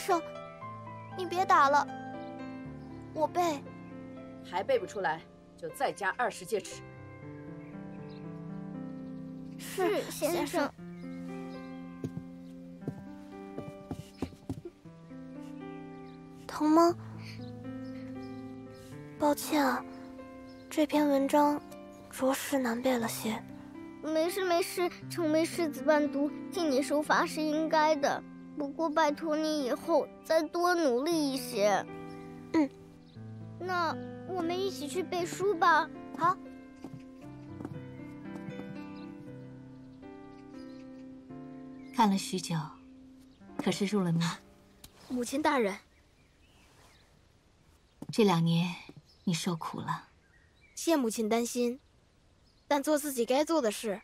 生，你别打了，我背。还背不出来，就再加二十戒尺。是先生。疼吗？抱歉啊，这篇文章着实难背了些。没事没事，成为世子伴读替你守法是应该的。不过拜托你以后再多努力一些。嗯，那我们一起去背书吧。好。看了许久，可是入了迷。母亲大人。这两年你受苦了，谢母亲担心，但做自己该做的事，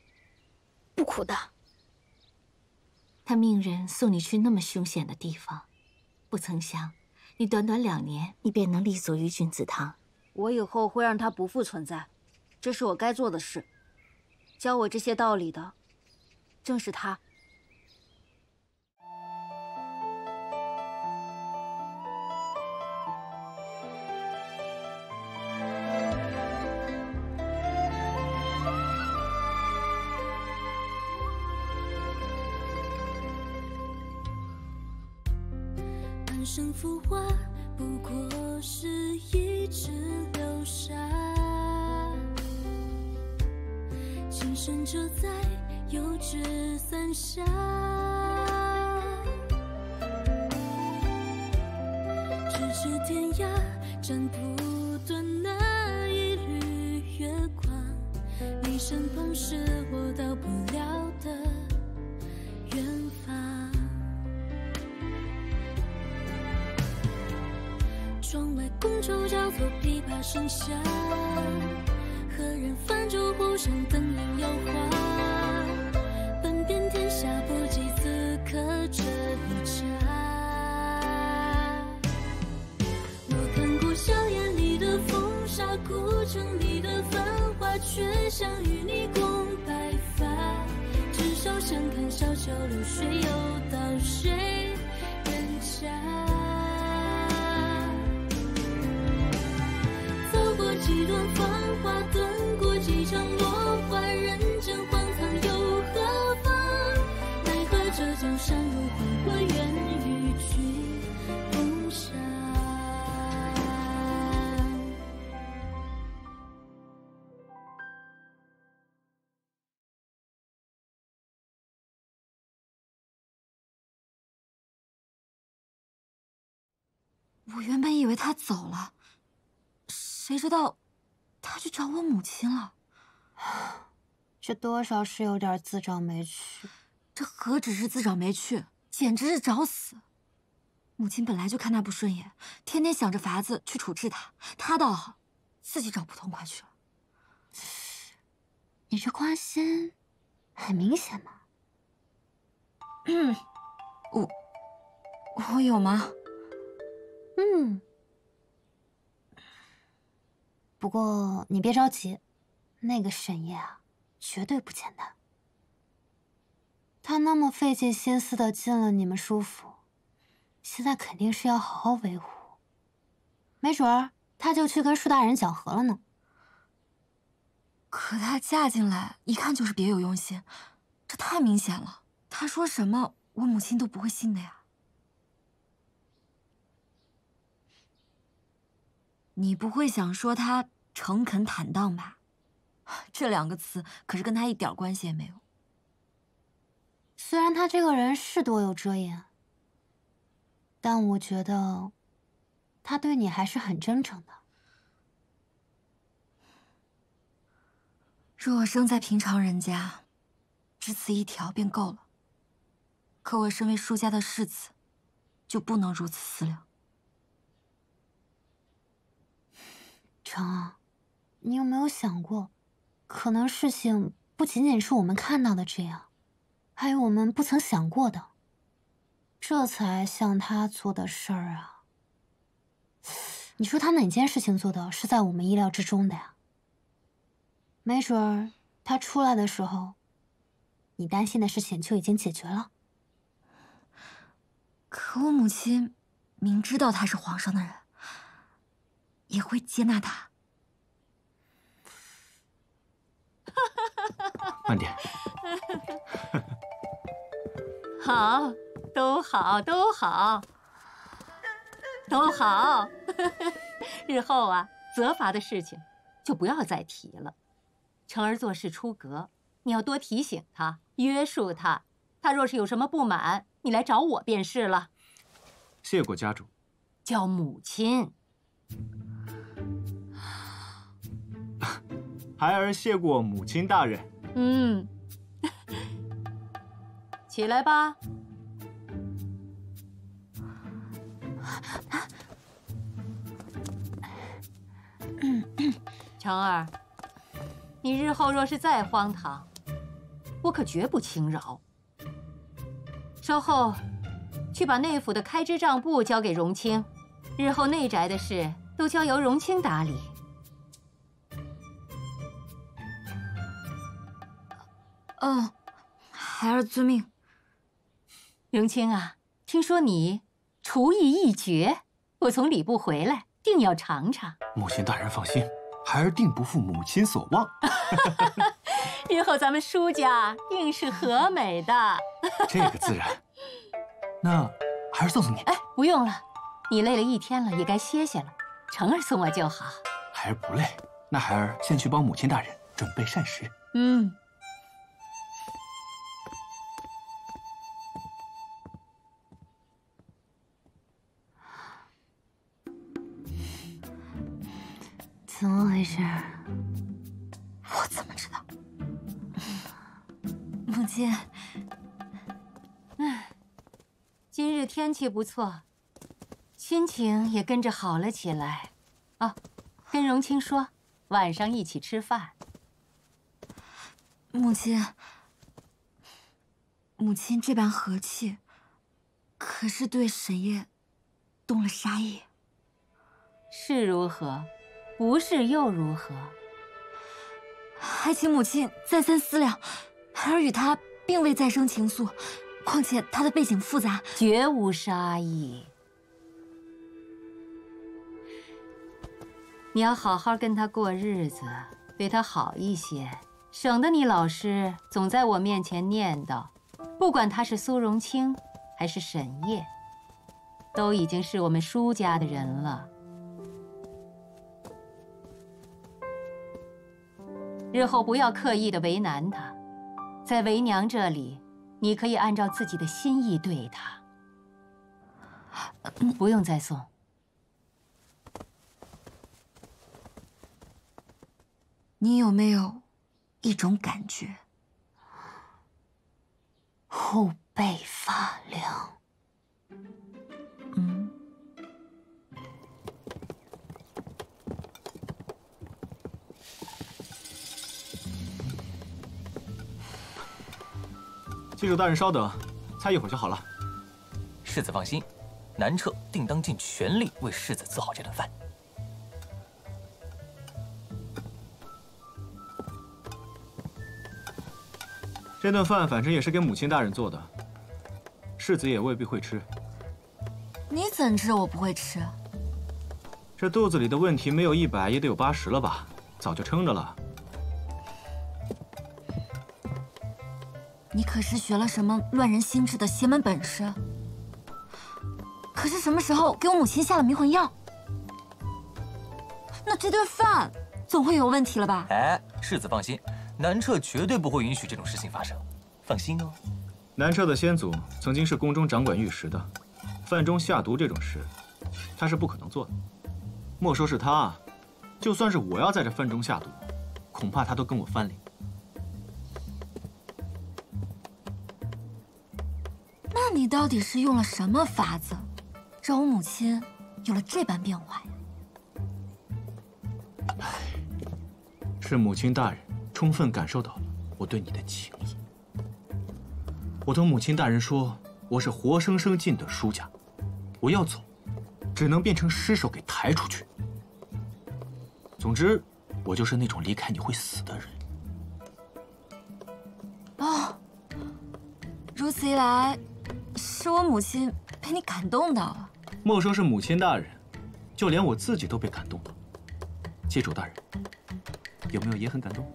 不苦的。他命人送你去那么凶险的地方，不曾想，你短短两年，你便能立足于君子堂。我以后会让他不复存在，这是我该做的事。教我这些道理的，正是他。生浮华不过是一纸流沙，情深折在油纸伞下，咫尺天涯斩不断那一缕月光，你身旁是我的觥筹交错，琵琶声响，何人泛舟湖上，灯影摇晃。奔遍天下，不及此刻这一刹。我看过硝烟里的风沙，古城里的繁华，却想与你共白发。至少想看小桥流水，又到谁人家？江山如画，我愿与君共赏。我原本以为他走了。谁知道，他去找我母亲了。这多少是有点自找没趣。这何止是自找没趣，简直是找死！母亲本来就看他不顺眼，天天想着法子去处置他。他倒好，自己找不痛快去了。你这关心，很明显嘛。嗯，我我有吗？嗯。不过你别着急，那个沈烨啊，绝对不简单。他那么费尽心思的进了你们舒府，现在肯定是要好好维护。没准儿他就去跟舒大人讲和了呢。可他嫁进来，一看就是别有用心，这太明显了。他说什么，我母亲都不会信的呀。你不会想说他诚恳坦荡吧？这两个词可是跟他一点关系也没有。虽然他这个人是多有遮掩，但我觉得他对你还是很真诚的。若我生在平常人家，只此一条便够了。可我身为舒家的世子，就不能如此思量。成，你有没有想过，可能事情不仅仅是我们看到的这样，还有我们不曾想过的。这才像他做的事儿啊。你说他哪件事情做的是在我们意料之中的呀？没准儿他出来的时候，你担心的事情就已经解决了。可我母亲明知道他是皇上的人，也会接纳他。慢点。好，都好，都好，都好。日后啊，责罚的事情就不要再提了。成儿做事出格，你要多提醒他，约束他。他若是有什么不满，你来找我便是了。谢过家主。叫母亲。孩儿谢过母亲大人。嗯，起来吧。成儿，你日后若是再荒唐，我可绝不轻饶。稍后，去把内府的开支账簿交给荣清，日后内宅的事都交由荣清打理。嗯，孩儿遵命。荣清啊，听说你厨艺一绝，我从礼部回来，定要尝尝。母亲大人放心，孩儿定不负母亲所望。日后咱们舒家定是和美的。这个自然。那孩儿送送你。哎，不用了，你累了一天了，也该歇歇了。成儿送我就好。孩儿不累，那孩儿先去帮母亲大人准备膳食。嗯。怎么回事？我怎么知道？母亲，哎，今日天气不错，心情也跟着好了起来。啊，跟荣清说，晚上一起吃饭。母亲，母亲这般和气，可是对沈夜动了杀意。是如何？不是又如何？还请母亲再三思量。孩儿与他并未再生情愫，况且他的背景复杂，绝无杀意。你要好好跟他过日子，对他好一些，省得你老师总在我面前念叨。不管他是苏荣清，还是沈烨，都已经是我们舒家的人了。日后不要刻意的为难他，在为娘这里，你可以按照自己的心意对他。不用再送。你有没有一种感觉？后背发凉。记主大人稍等，猜一会儿就好了。世子放心，南彻定当尽全力为世子做好这顿饭。这顿饭反正也是给母亲大人做的，世子也未必会吃。你怎知我不会吃？这肚子里的问题没有一百也得有八十了吧？早就撑着了。你可是学了什么乱人心智的邪门本事？可是什么时候给我母亲下了迷魂药？那这顿饭总会有问题了吧？哎，世子放心，南彻绝对不会允许这种事情发生，放心哦。南彻的先祖曾经是宫中掌管玉石的，饭中下毒这种事，他是不可能做的。莫说是他，就算是我要在这饭中下毒，恐怕他都跟我翻脸。到底是用了什么法子，让我母亲有了这般变化呀？唉，是母亲大人充分感受到了我对你的情谊。我同母亲大人说，我是活生生进的舒家，我要走，只能变成尸首给抬出去。总之，我就是那种离开你会死的人。哦，如此一来。是我母亲被你感动到了。莫说是母亲大人，就连我自己都被感动了。祭主大人，有没有也很感动？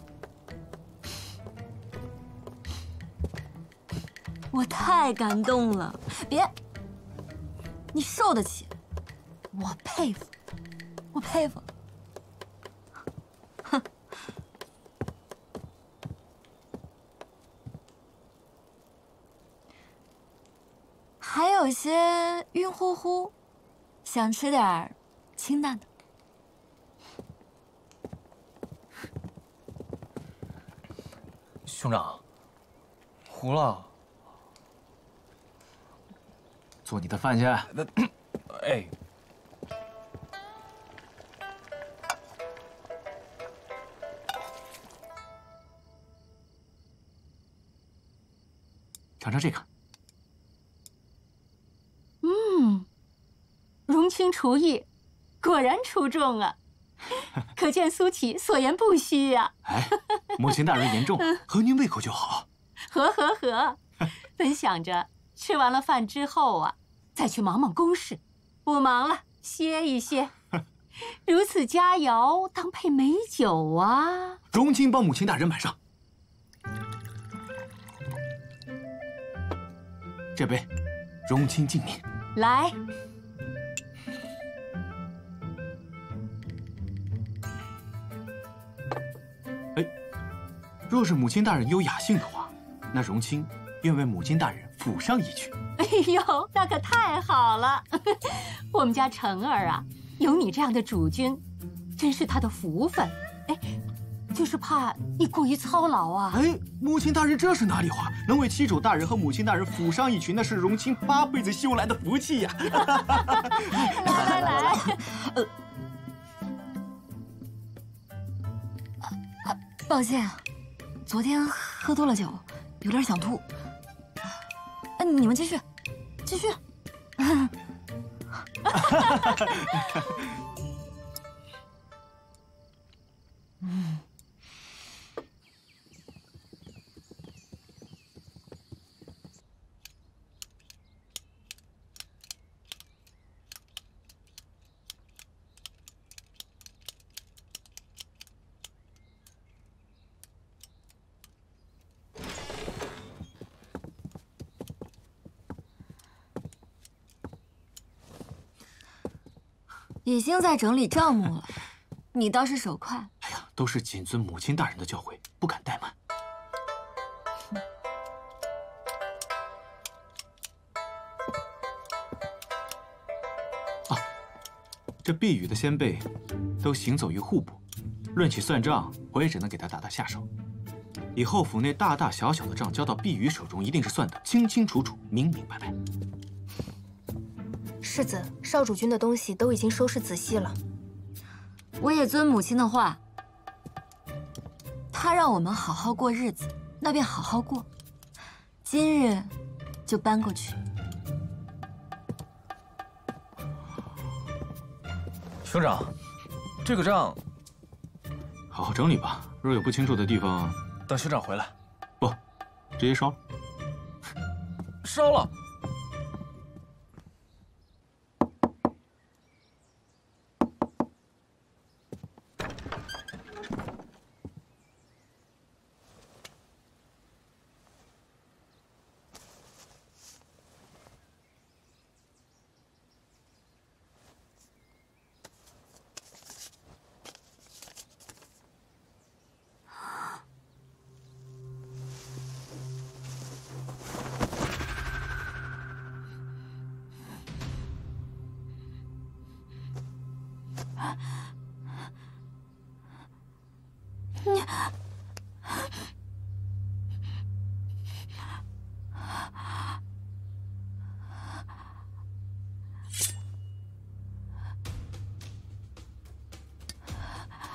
我太感动了，别，你受得起，我佩服，我佩服。有些晕乎乎，想吃点儿清淡的。兄长，糊了。做你的饭去。哎，尝尝这个。嗯，荣清厨艺果然出众啊，可见苏启所言不虚呀。哎，母亲大人言重，合您胃口就好。合合合，本想着吃完了饭之后啊，再去忙忙公事，不忙了，歇一歇。如此佳肴，当配美酒啊！荣亲帮母亲大人摆上，这杯，荣亲敬您。来，若是母亲大人有雅兴的话，那荣清愿为母亲大人抚上一曲。哎呦，那可太好了！我们家成儿啊，有你这样的主君，真是他的福分。哎，就是怕你过于操劳啊。哎，母亲大人这是哪里话？能为七主大人和母亲大人抚上一曲，那是荣清八辈子修来的福气呀！来来来，呃，啊，抱歉，昨天喝多了酒，有点想吐。哎，你们继续，继续。嗯。已经在整理账目了，你倒是手快。哎呀，都是谨遵母亲大人的教诲，不敢怠慢。啊，这碧宇的先辈都行走于户部，论起算账，我也只能给他打打下手。以后府内大大小小的账交到碧宇手中，一定是算得清清楚楚、明明白白。世子，少主君的东西都已经收拾仔细了。我也遵母亲的话，她让我们好好过日子，那便好好过。今日就搬过去。兄长，这个账好好整理吧。若有不清楚的地方，等兄长回来。不，直接烧了。烧了。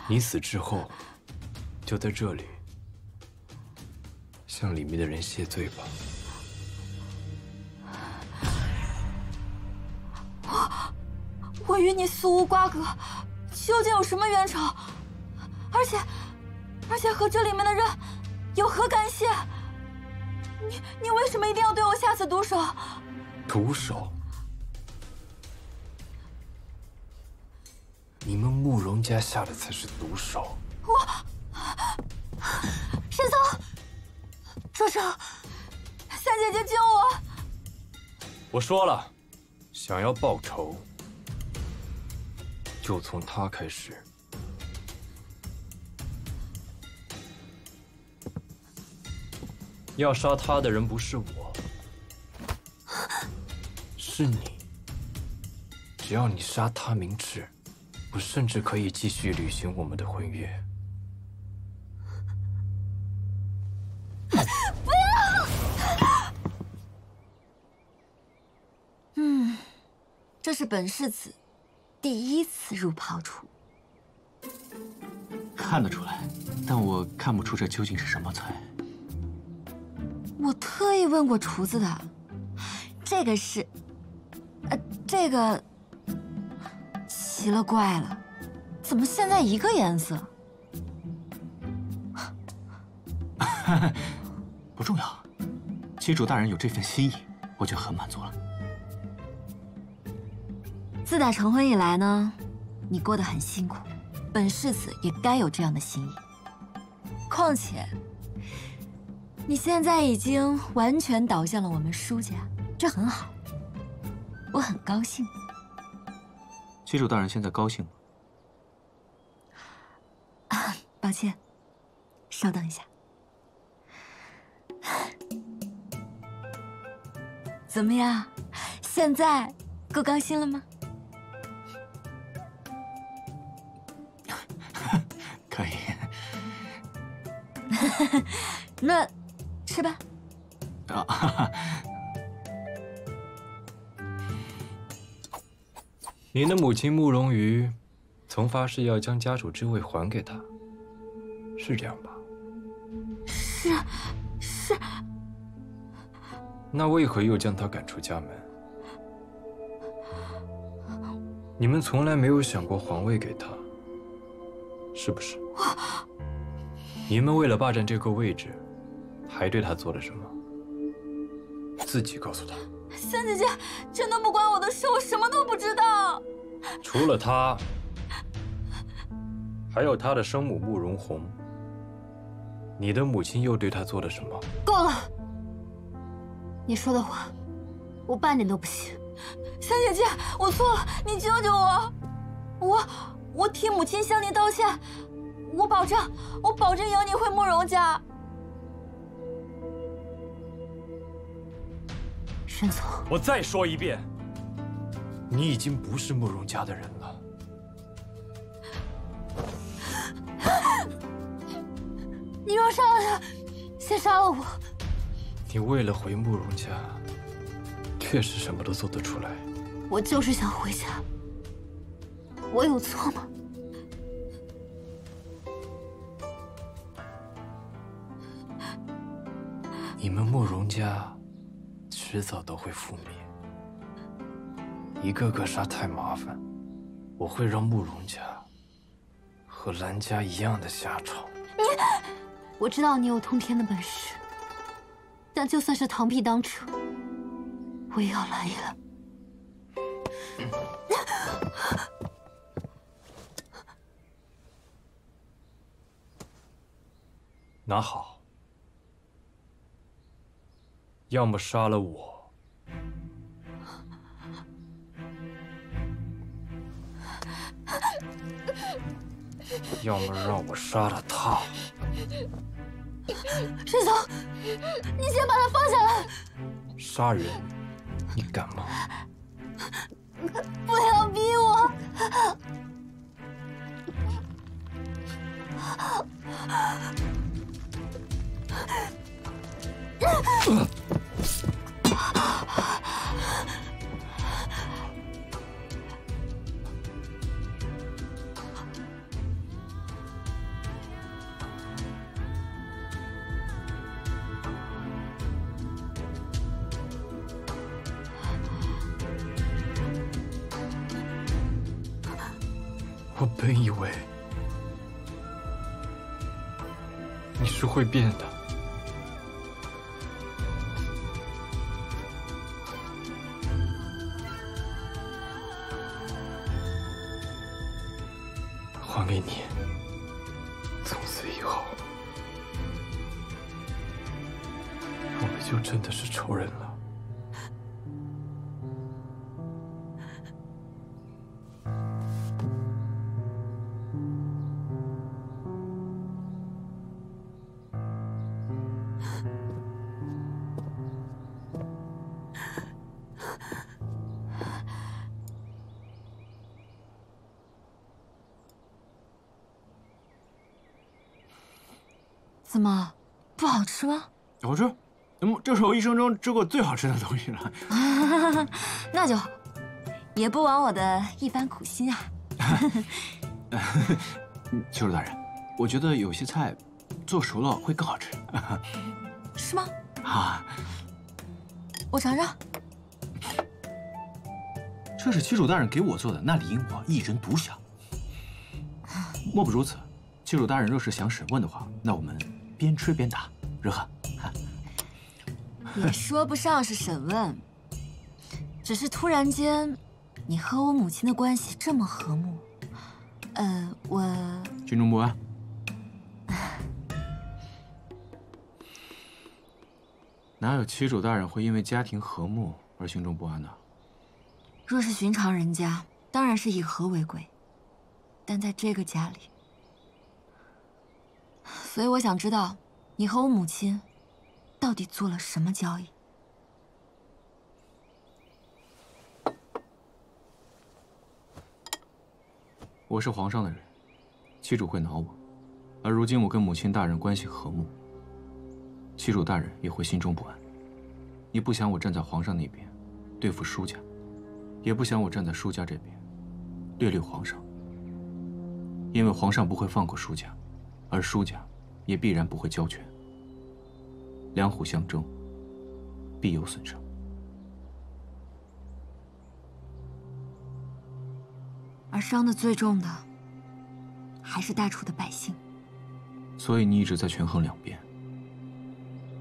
你死之后，就在这里向里面的人谢罪吧。我，我与你素无瓜葛，究竟有什么冤仇？而且。而且和这里面的人有何干系？你你为什么一定要对我下此毒手？毒手？家下的才是毒手。我，沈总，住手！三姐姐救我！我说了，想要报仇，就从他开始。要杀他的人不是我，是你。只要你杀他明智，我甚至可以继续履行我们的婚约。不要！嗯，这是本世子第一次入庖厨。看得出来，但我看不出这究竟是什么菜。我特意问过厨子的，这个是，呃，这个奇了怪了，怎么现在一个颜色？不重要，姬主大人有这份心意，我就很满足了。自打成婚以来呢，你过得很辛苦，本世子也该有这样的心意。况且。你现在已经完全倒向了我们舒家，这很好，我很高兴。姬主大人现在高兴吗？啊，抱歉，稍等一下。怎么样，现在够高兴了吗？可以。那。吃吧。啊！你的母亲慕容瑜曾发誓要将家主之位还给他，是这样吧？是，是。那为何又将他赶出家门？你们从来没有想过皇位给他，是不是？你们为了霸占这个位置。还对他做了什么？自己告诉他。三姐姐，真的不关我的事，我什么都不知道。除了他，还有他的生母慕容红。你的母亲又对他做了什么？够了！你说的话，我半点都不信。三姐姐，我错了，你救救我！我我替母亲向你道歉，我保证，我保证养你回慕容家。沈总，我再说一遍，你已经不是慕容家的人了。你若杀了他，先杀了我。你为了回慕容家，确实什么都做得出来。我就是想回家，我有错吗？你们慕容家。迟早都会覆灭，一个个杀太麻烦，我会让慕容家和兰家一样的下场。你，我知道你有通天的本事，但就算是螳臂当车，我也要来了。拿好。要么杀了我，要么让我杀了他。沈总，你先把他放下来。杀人，你敢吗？不要逼我。我本以为你是会变的。这是我一生中吃过最好吃的东西了。那就好，也不枉我的一番苦心啊。邱主大人，我觉得有些菜做熟了会更好吃。是吗？啊，我尝尝。这是七主大人给我做的，那理应我一人独享。莫不如此，七主大人若是想审问的话，那我们边吃边打，如何？也说不上是审问，只是突然间，你和我母亲的关系这么和睦，呃，我心中不安。哪有七主大人会因为家庭和睦而心中不安呢？若是寻常人家，当然是以和为贵，但在这个家里，所以我想知道，你和我母亲到底做了什么交易？我是皇上的人，七主会恼我，而如今我跟母亲大人关系和睦，七主大人也会心中不安。你不想我站在皇上那边，对付舒家，也不想我站在舒家这边，略略皇上。因为皇上不会放过舒家，而舒家也必然不会交权。两虎相争，必有损伤。而伤的最重的，还是大楚的百姓。所以你一直在权衡两边，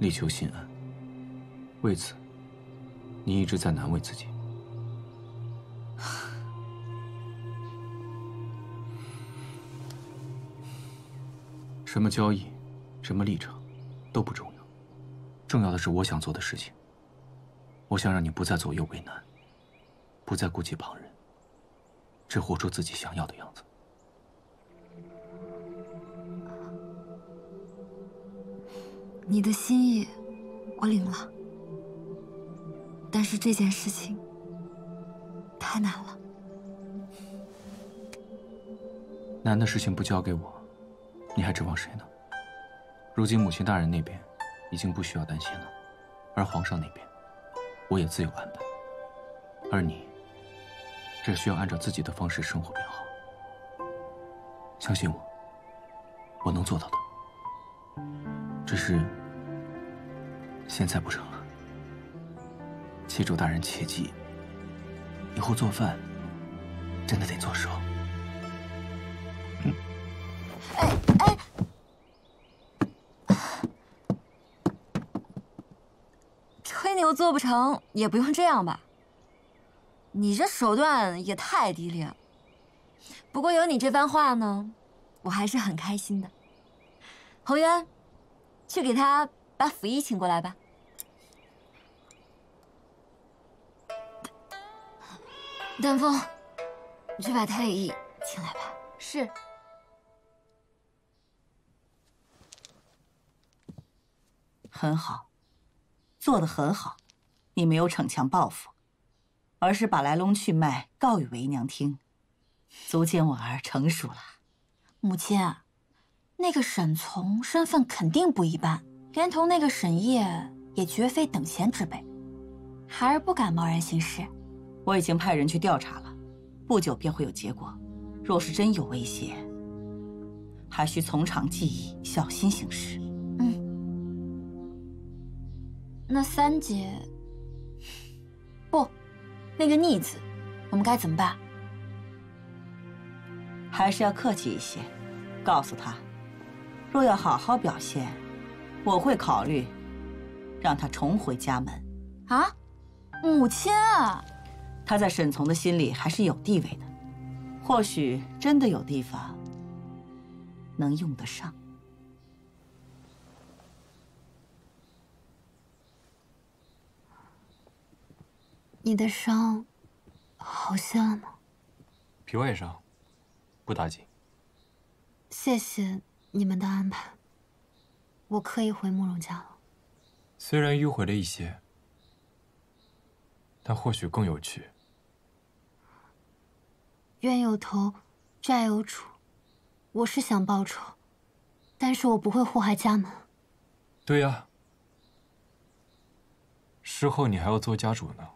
力求心安。为此，你一直在难为自己。什么交易，什么立场，都不重要。重要的是我想做的事情。我想让你不再左右为难，不再顾及旁人，只活出自己想要的样子。你的心意，我领了。但是这件事情太难了。难的事情不交给我，你还指望谁呢？如今母亲大人那边已经不需要担心了，而皇上那边，我也自有安排。而你，只需要按照自己的方式生活便好。相信我，我能做到的。只是现在不成了。七主大人切记，以后做饭真的得做熟。哎哎，吹牛做不成，也不用这样吧？你这手段也太低劣了。不过有你这番话呢，我还是很开心的。侯渊，去给他把府医请过来吧。丹枫，你去把太医请来吧。是。很好，做得很好。你没有逞强报复，而是把来龙去脉告与为娘听，足见我儿成熟了。母亲，那个沈从身份肯定不一般，连同那个沈烨也绝非等闲之辈，孩儿不敢贸然行事。我已经派人去调查了，不久便会有结果。若是真有威胁，还需从长计议，小心行事。嗯。那三姐，不，那个逆子，我们该怎么办？还是要客气一些，告诉他，若要好好表现，我会考虑让他重回家门。啊，母亲啊！他在沈从的心里还是有地位的，或许真的有地方能用得上。你的伤好些了吗？皮外伤，不打紧。谢谢你们的安排，我可以回慕容家了。虽然迂回了一些，但或许更有趣。冤有头，债有主，我是想报仇，但是我不会祸害家门。对呀，事后你还要做家主呢。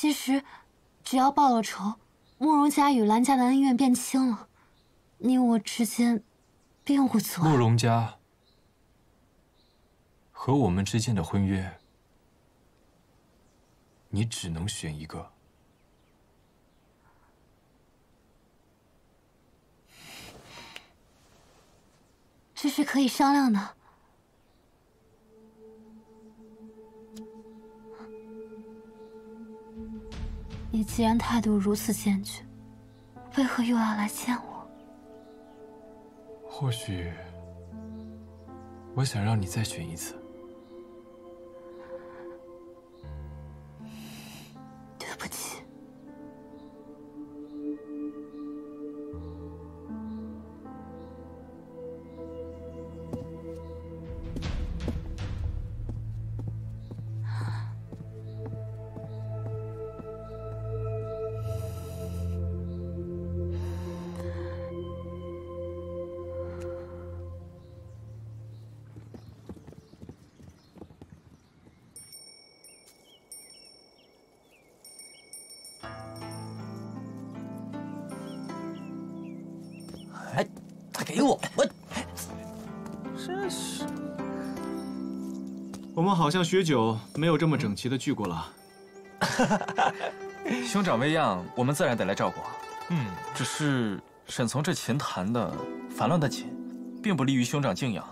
其实，只要报了仇，慕容家与兰家的恩怨便清了，你我之间并无阻碍。慕容家和我们之间的婚约，你只能选一个。这是可以商量的。你既然态度如此坚决，为何又要来见我？或许，我想让你再选一次。给我，我真是。我们好像许久没有这么整齐的聚过了。兄长未恙，我们自然得来照顾。嗯，只是沈从这琴弹的烦乱的紧，并不利于兄长静养。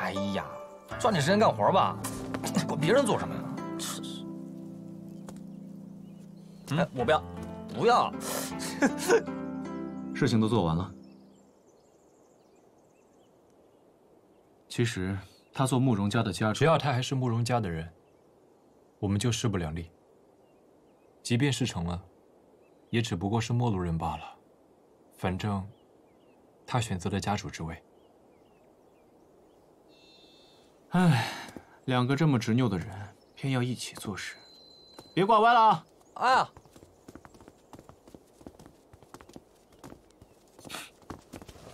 哎呀，抓紧时间干活吧，管别人做什么呀？是是。哎，我不要，不要。事情都做完了。其实他做慕容家的家主，只要他还是慕容家的人，我们就势不两立。即便事成了，也只不过是陌路人罢了。反正，他选择了家主之位。唉，两个这么执拗的人，偏要一起做事，别拐弯了啊！哎呀，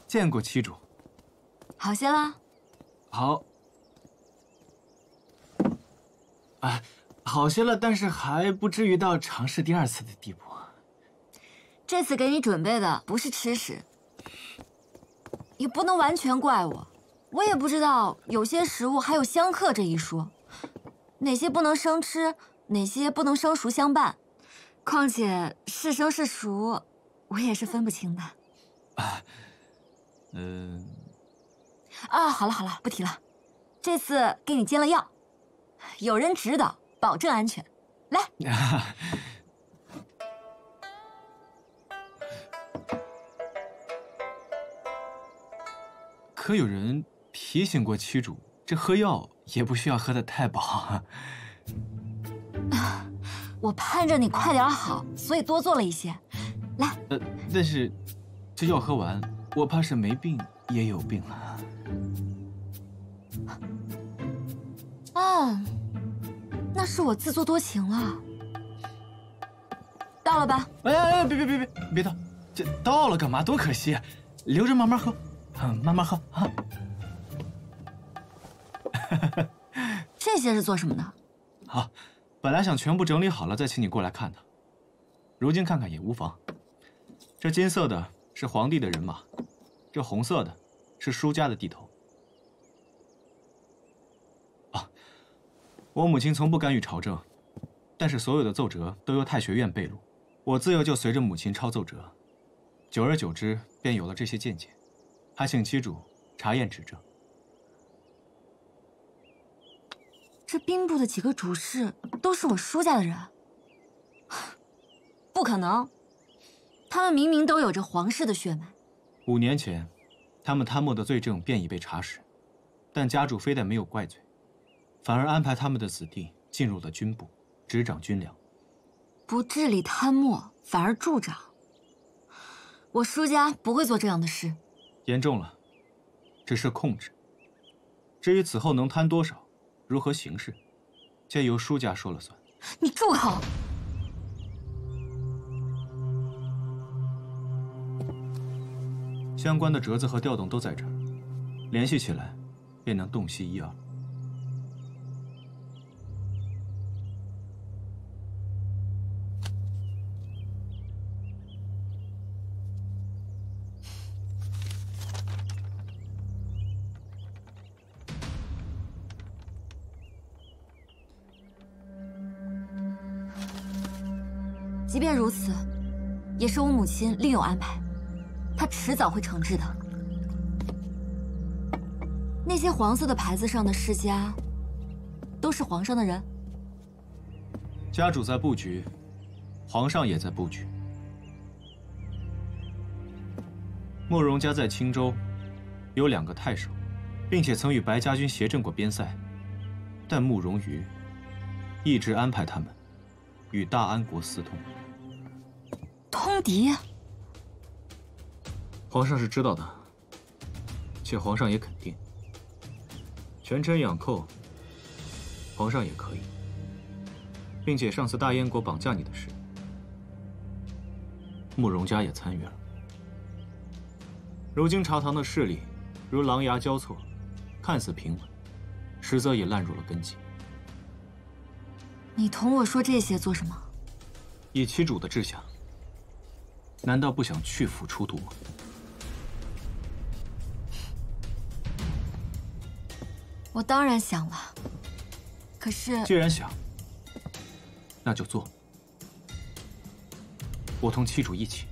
见过七主。好些了。好。哎，好些了，但是还不至于到尝试第二次的地步。这次给你准备的不是吃食，也不能完全怪我。我也不知道有些食物还有相克这一说，哪些不能生吃，哪些不能生熟相伴。况且是生是熟，我也是分不清的。啊，嗯。啊，好了好了，不提了。这次给你煎了药，有人指导，保证安全。来。可有人提醒过七主，这喝药也不需要喝的太饱。我盼着你快点好，所以多做了一些。来。呃，但是这药喝完，我怕是没病也有病了。哦，那是我自作多情了。到了吧？哎哎，别别别别别倒，这倒了干嘛？多可惜，啊留着慢慢喝，慢慢喝啊。这些是做什么的？啊，本来想全部整理好了再请你过来看的，如今看看也无妨。这金色的是皇帝的人马，这红色的是舒家的地头。我母亲从不干预朝政，但是所有的奏折都由太学院备录，我自幼就随着母亲抄奏折，久而久之便有了这些见解，还请七主查验指正。这兵部的几个主事都是我舒家的人，不可能，他们明明都有着皇室的血脉，五年前，他们贪墨的罪证便已被查实，但家主非但没有怪罪，反而安排他们的子弟进入了军部，执掌军粮。不治理贪墨，反而助长。我舒家不会做这样的事。严重了，只是控制。至于此后能贪多少，如何行事，皆由舒家说了算。你住口！相关的折子和调动都在这儿，联系起来，便能洞悉一二。即便如此，也是我母亲另有安排。她迟早会惩治的。那些黄色的牌子上的世家，都是皇上的人。家主在布局，皇上也在布局。慕容家在青州有两个太守，并且曾与白家军协镇过边塞，但慕容瑜一直安排他们与大安国私通。通敌。皇上是知道的，且皇上也肯定，权臣养寇，皇上也可以，并且上次大燕国绑架你的事，慕容家也参与了。如今朝堂的势力如狼牙交错，看似平稳，实则已烂入了根基。你同我说这些做什么？以其主的志向，难道不想去府出毒吗？我当然想了，可是既然想，那就做。我同七主一起，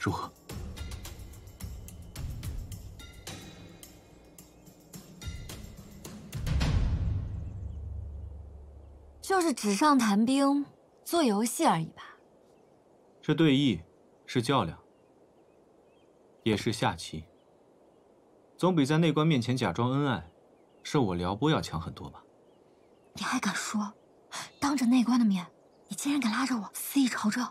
如何？就是纸上谈兵，做游戏而已吧。是对弈，是较量，也是下棋，总比在内官面前假装恩爱。受我撩拨要强很多吧？你还敢说？当着内官的面，你竟然敢拉着我肆意朝政？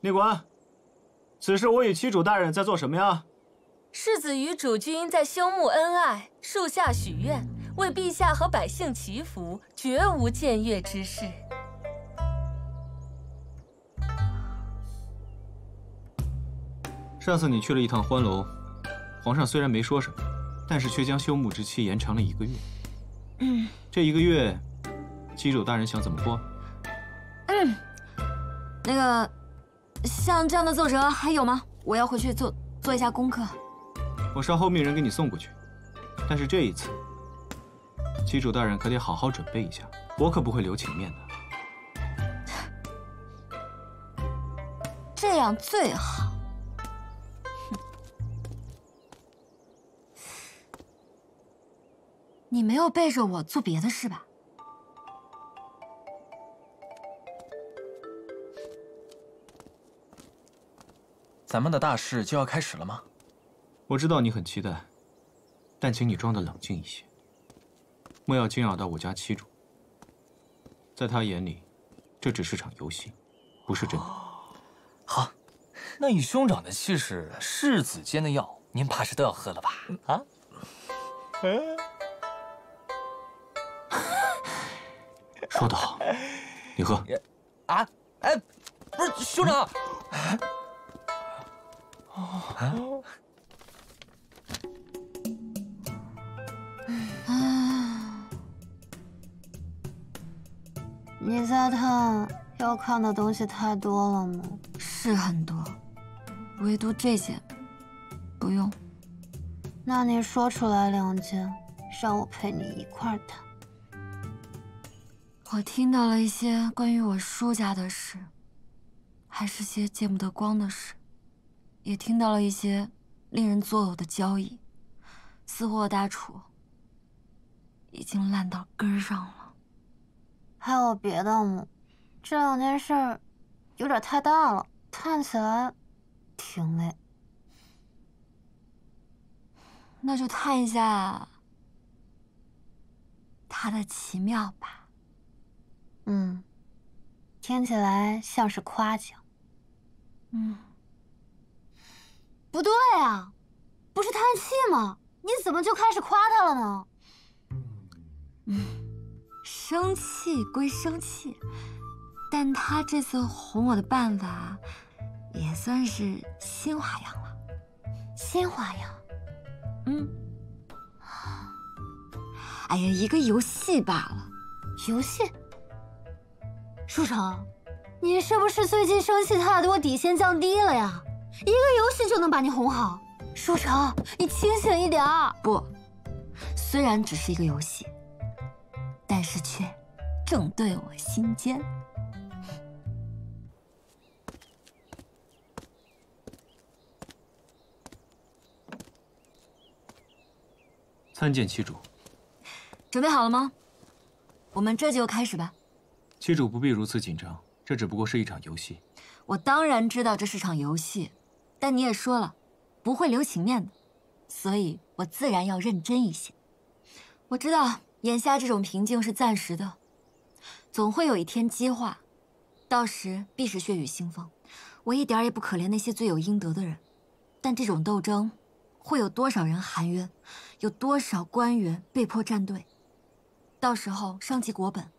内官，此事我与七主大人在做什么呀？世子与主君在修沐恩爱，树下许愿，为陛下和百姓祈福，绝无僭越之事。上次你去了一趟欢楼。皇上虽然没说什么，但是却将休沐之期延长了一个月。嗯，这一个月，机主大人想怎么过？嗯，那个，像这样的奏折还有吗？我要回去做做一下功课。我稍后命人给你送过去。但是这一次，机主大人可得好好准备一下，我可不会留情面的。这样最好。你没有背着我做别的事吧？咱们的大事就要开始了吗？我知道你很期待，但请你装的冷静一些，莫要惊扰到我家七主。在他眼里，这只是场游戏，不是真的。好，那以兄长的气势，世子煎的药，您怕是都要喝了吧？啊？说得好，你喝。啊，哎，不是兄长。啊，你在探要看的东西太多了吗？是很多，唯独这件不用。那你说出来两件，让我陪你一块儿谈。我听到了一些关于我叔家的事，还是些见不得光的事，也听到了一些令人作呕的交易，私货大楚已经烂到根上了。还有别的吗？这两件事有点太大了，看起来挺累。那就探一下它的奇妙吧。嗯，听起来像是夸奖。嗯，不对啊，不是叹气吗？你怎么就开始夸他了呢？嗯，生气归生气，但他这次哄我的办法也算是新花样了。新花样？嗯。哎呀，一个游戏罢了。游戏？书成，你是不是最近生气太多，底线降低了呀？一个游戏就能把你哄好？书成，你清醒一点儿。不，虽然只是一个游戏，但是却正对我心尖。参见七主。准备好了吗？我们这就开始吧。旗主不必如此紧张，这只不过是一场游戏。我当然知道这是场游戏，但你也说了，不会留情面的，所以我自然要认真一些。我知道眼下这种平静是暂时的，总会有一天激化，到时必是血雨腥风。我一点也不可怜那些罪有应得的人，但这种斗争，会有多少人含冤，有多少官员被迫站队，到时候伤及国本，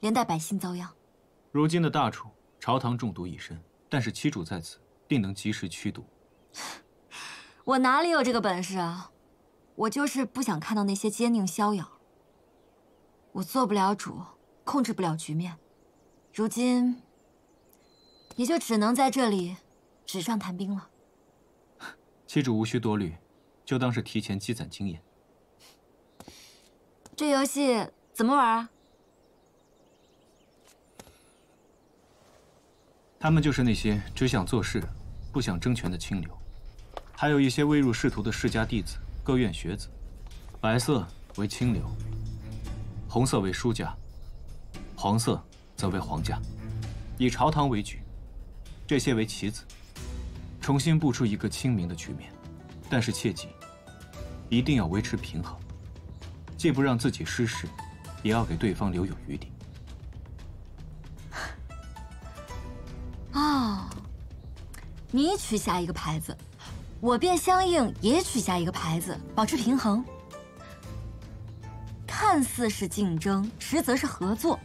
连带百姓遭殃。如今的大楚，朝堂中毒已深，但是七主在此，定能及时驱毒。我哪里有这个本事啊？我就是不想看到那些奸佞逍遥。我做不了主，控制不了局面，如今也就只能在这里纸上谈兵了。七主无需多虑，就当是提前积攒经验。这游戏怎么玩啊？他们就是那些只想做事，不想争权的清流，还有一些未入仕途的世家弟子、各院学子。白色为清流，红色为书家，黄色则为皇家，以朝堂为举，这些为棋子，重新布出一个清明的局面。但是切记，一定要维持平衡，既不让自己失势，也要给对方留有余地。你取下一个牌子，我便相应也取下一个牌子，保持平衡。看似是竞争，实则是合作，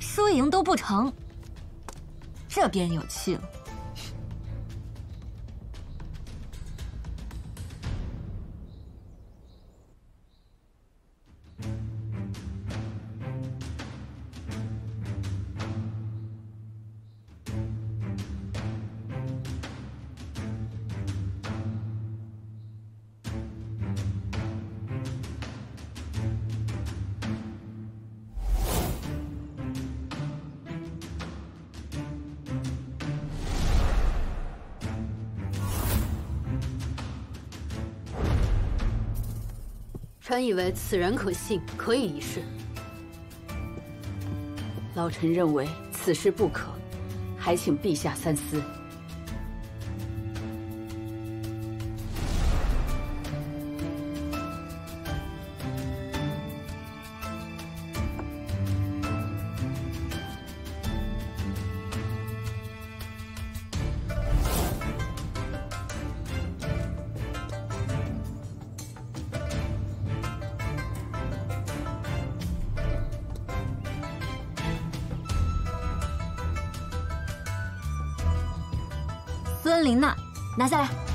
输赢都不成，这便有趣了。本以为此人可信，可以一试。老臣认为此事不可，还请陛下三思。孙琳娜，拿下来。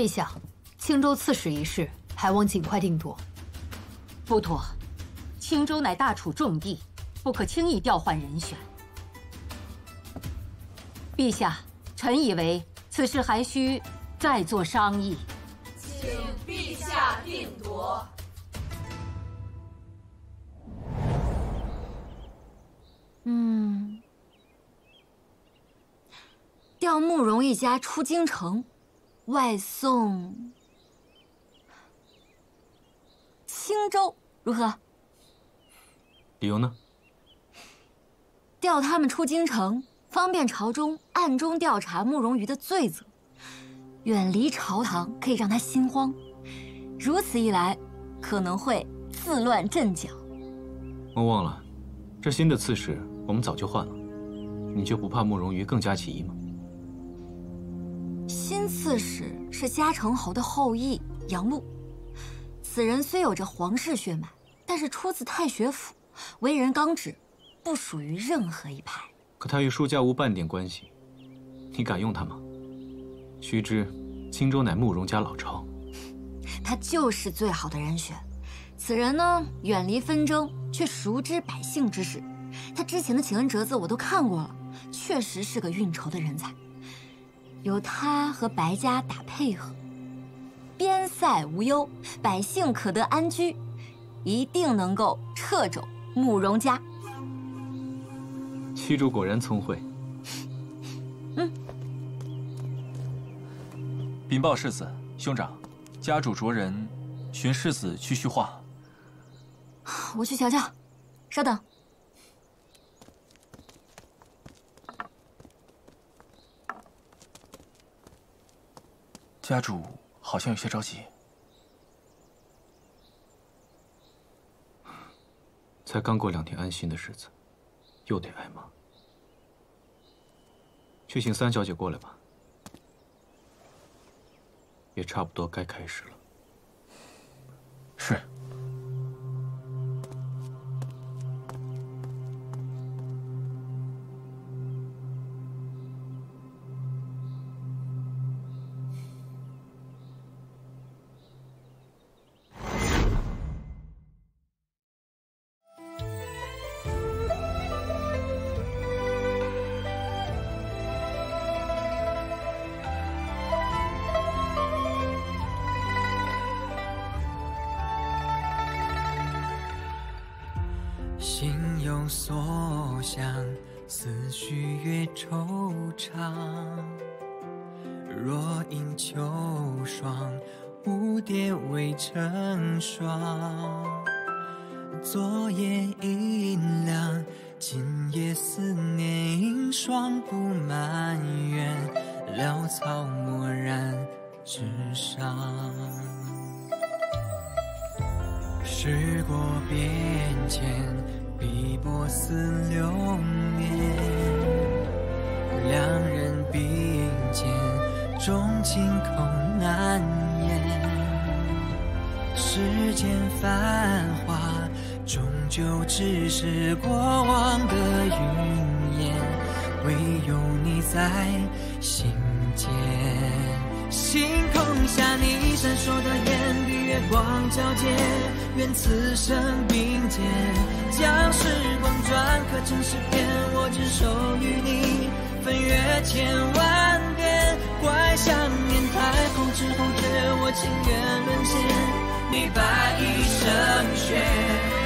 陛下，青州刺史一事，还望尽快定夺。不妥，青州乃大楚重地，不可轻易调换人选。陛下，臣以为此事还需再做商议。请陛下定夺。嗯，调慕容一家出京城，外送青州，如何？理由呢？调他们出京城，方便朝中暗中调查慕容瑜的罪责，远离朝堂，可以让他心慌。如此一来，可能会自乱阵脚。莫忘了，这新的刺史我们早就换了，你就不怕慕容瑜更加起疑吗？新刺史是嘉诚侯的后裔杨禄，此人虽有着皇室血脉，但是出自太学府，为人刚直，不属于任何一派。可他与舒家无半点关系，你敢用他吗？须知，青州乃慕容家老巢，他就是最好的人选。此人呢，远离纷争，却熟知百姓之事。他之前的请恩折子我都看过了，确实是个运筹的人才。由他和白家打配合，边塞无忧，百姓可得安居，一定能够掣肘慕容家。七主果然聪慧。嗯。禀报世子，兄长，家主着人寻世子去叙话。我去瞧瞧，稍等。家主好像有些着急。才刚过两天安心的日子，又得挨骂。去请三小姐过来吧，也差不多该开始了。钟情空难言。世间繁华，终究只是过往的云烟，唯有你在心间。星空下，你闪烁的眼，与月光交接。愿此生并肩，将时光篆刻成诗篇。我只属于你，翻越千万。怪想念太后知后，觉我情愿沦陷，你白衣胜雪。